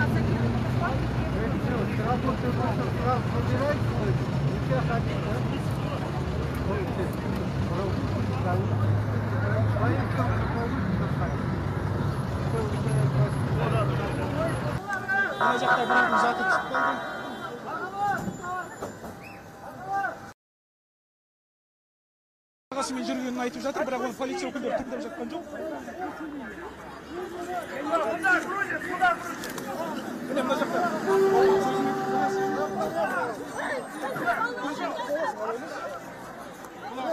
мына жақта біреудің жүргенін айтып жатыр бірақ оны полиция өкілдері тыңдап жатқан жоқ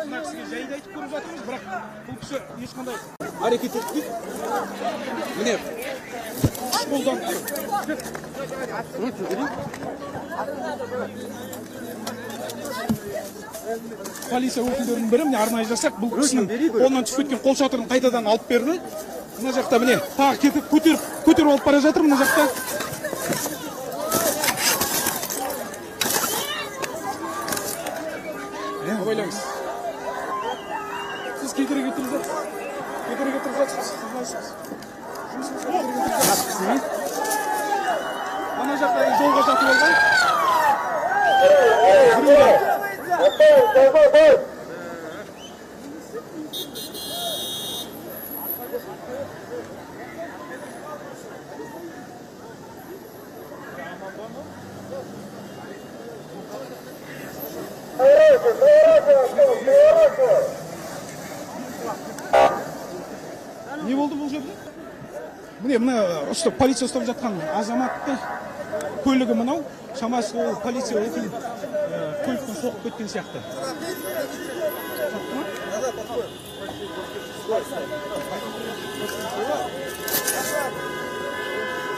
мына кісіге жайында айтып көріп жатырмыз бірақ бұл кісі ешқандай әрекет етпейді міне күш қолданып полиция өкілдерінің бірі міне арнайы жасақ бұл кісінің қолынан түсіп кеткен қолшатырын қайтадан алып берді. Мына жақта міне. Тағы кетіп көтеріп көтеріп алып бара жатыр мына жақта. Ойлаңыз сіз кедергі келтіріп жұмысыңызға кедергі келтіріп жатсыз ана жақта жолға жатып алған. Біреулер. Не болды бұл жерде? Міне мына ұстап полиция ұстап жатқан азаматты көлігі мынау. Шамасы ол полиция өкілі көлікпен соғып кеткен сияқты.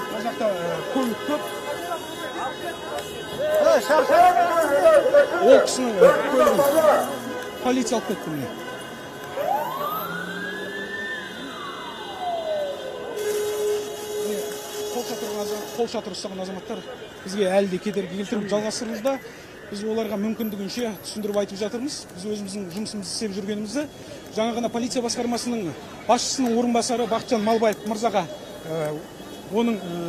Мына жақта көлік көп ол кісінің көлігін полиция алып кетті міне қол шатыр ұстаған азаматтар бізге әлі де кедергі келтіріп жалғастыруда біз оларға мүмкіндігінше түсіндіріп айтып жатырмыз. Біз өзіміздің жұмысымызды істеп жүргенімізді. Жаңа ғана полиция басқармасының басшысының орынбасары бақытжан малбаев мырзаға ә, оның ә,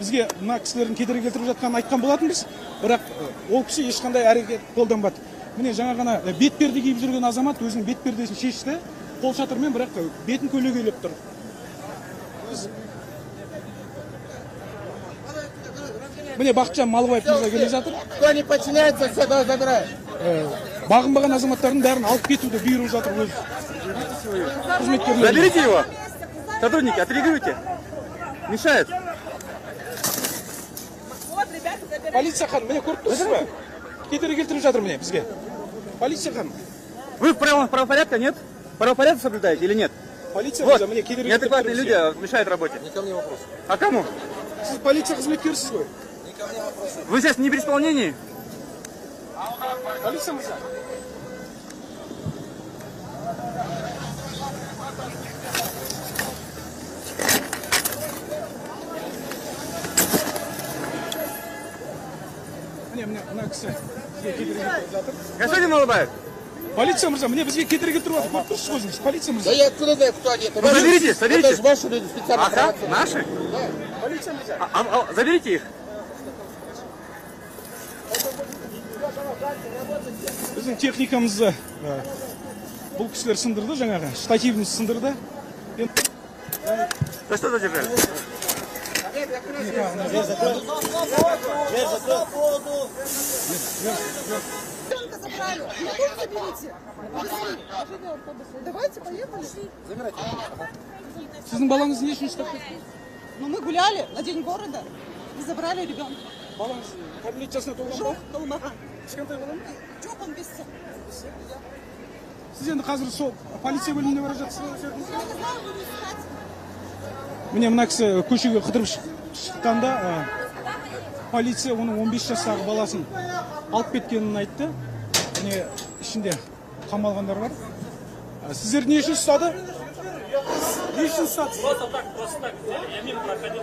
бізге мына кісілердің кедергі келтіріп жатқанын айтқан болатынбыз. Бірақ ол кісі ешқандай әрекет қолданбады. Міне жаңа ғана бетперде киіп жүрген азамат өзінің бетпердесін шешті. Қол шатырмен бірақ бетін көлегейлеп тұр. міне бақытжан малыбаев мырза келе жатыр Кто не подчиняется, все давай забирай. Ә, бағынбаған азаматтардың бәрін алып кетуді бұйырып жатыр өз қызметкерлері Заберите его. Сотрудники, отрегулируйте. Мешает. Вот, ребята, забирайте. полиция ханым міне көріп тұрсыз ба кедергі келтіріп жатыр міне бізге полиция ханым Вы в правом правопорядка, нет? Правопорядок соблюдаете или нет? полиция Вот, мырза міне кедергі неадекватные келтіріп люди бізге. а, мешают работе. Не ко мне вопрос. А кому? сіз полиция қызметкерісіз ғой Вы сейчас не при исполнении? полиция мырза міне міне мына кісі бізге кедергі келтіріп жатыр Господин Малыбаев, полиция мырза міне бізге кедергі келтіріп жатыр көріп тұрсыз ғой өзіңіз полиция Да мырза я откуда знаю, кто они? Это Вы ваши- заберите, заберите. Это же ваши люди специально. ага, провоцируют. наши? полиция мырза А- а- а, заберите их. біздің техникамызды ә, бұл кісілер сындырды жаңағы штативін сындырды енді За что задержали? Ребенка забрали. Ну, тоже заберите. Давайте, поехали. сіздің балаңыз не үшін ұстап кетті Ну, мы гуляли на День города и забрали ребенка. балаңыз кәмелет жасына толған ба Жоқ, толмаған. Кішкентай бала ма Жоқ, он всех. сіз енді қазір сол полиция бөліміне бара искать. міне мына кісі көшеге қыдырып шық- шыққанда полиция оның 15 жастағы баласын алып кеткенін айтты міне ішінде қамалғандар бар сіздер не үшін ұстады не үшін ұстады Просто так, просто так взяли. Я мимо проходил.